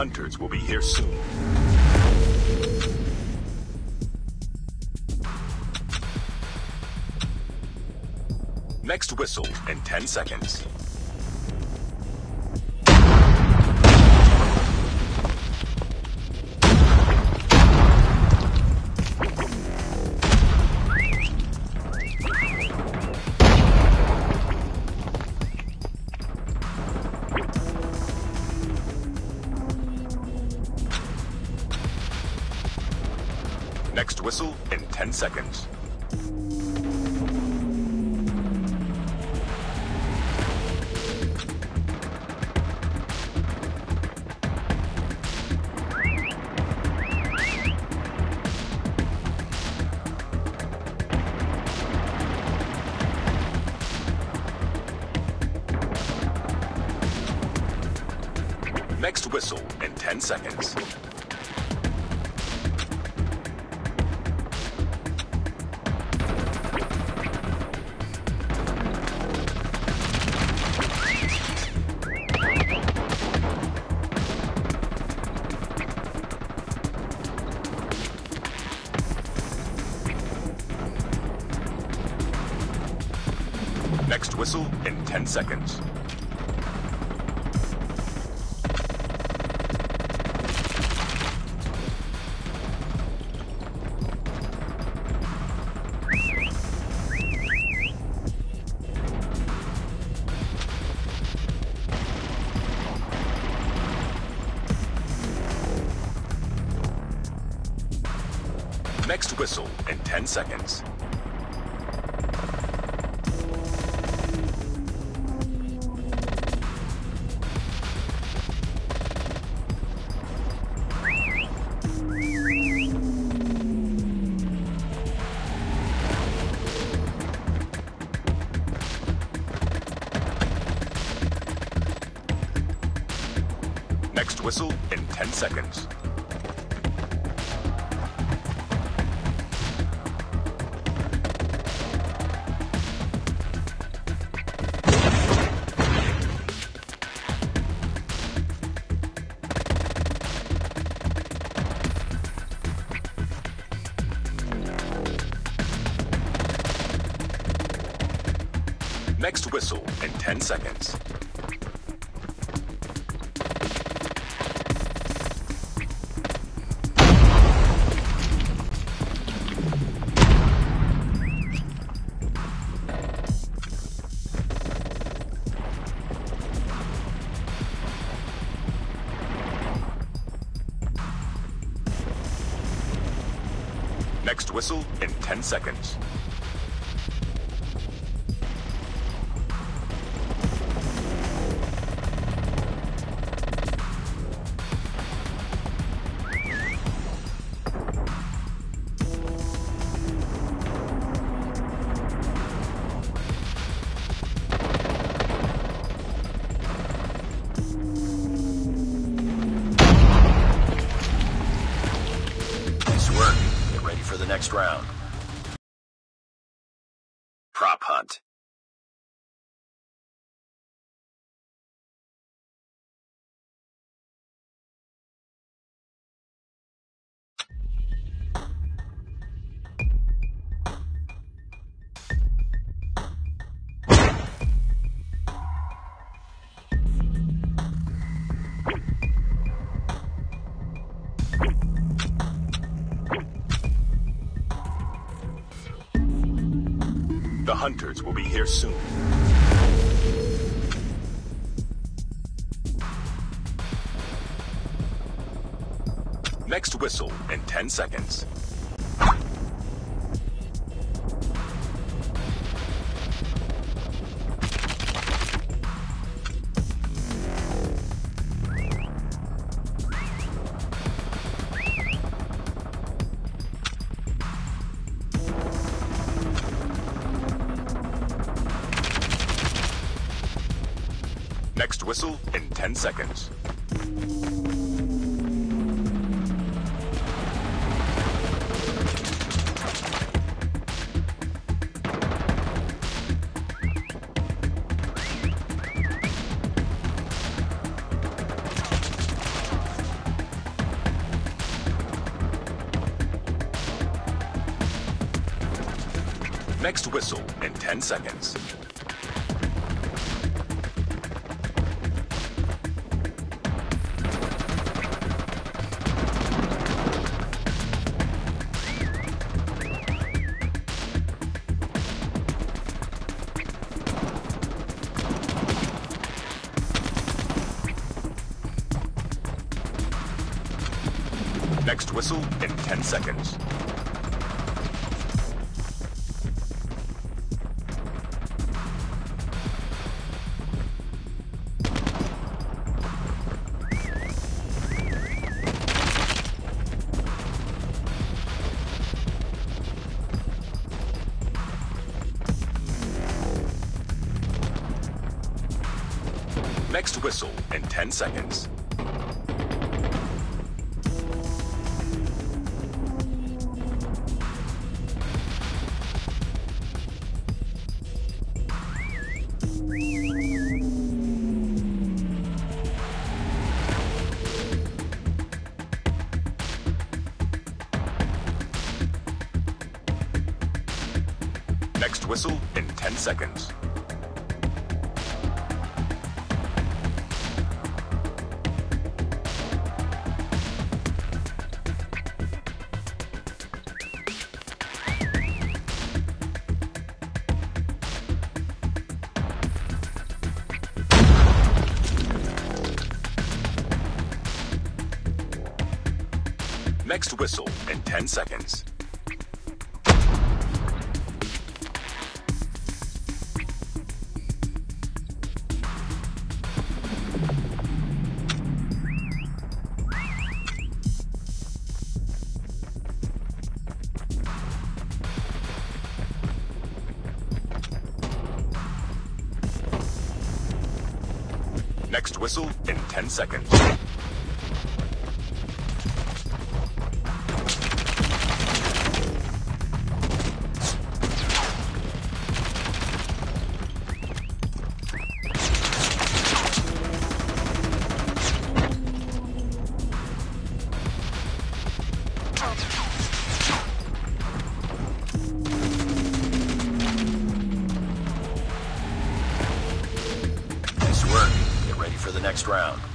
hunters will be here soon. Next whistle in 10 seconds. Whistle in 10 seconds. Next whistle in 10 seconds. Next whistle in 10 seconds. Next whistle in 10 seconds. Next whistle in 10 seconds. Next whistle in 10 seconds. Next whistle in 10 seconds. Next round. Hunters will be here soon. Next whistle in 10 seconds. whistle in 10 seconds. Next whistle in 10 seconds. Next whistle in 10 seconds. Next whistle in 10 seconds. Next whistle in 10 seconds. Next whistle in 10 seconds. Next whistle in 10 seconds. The next round.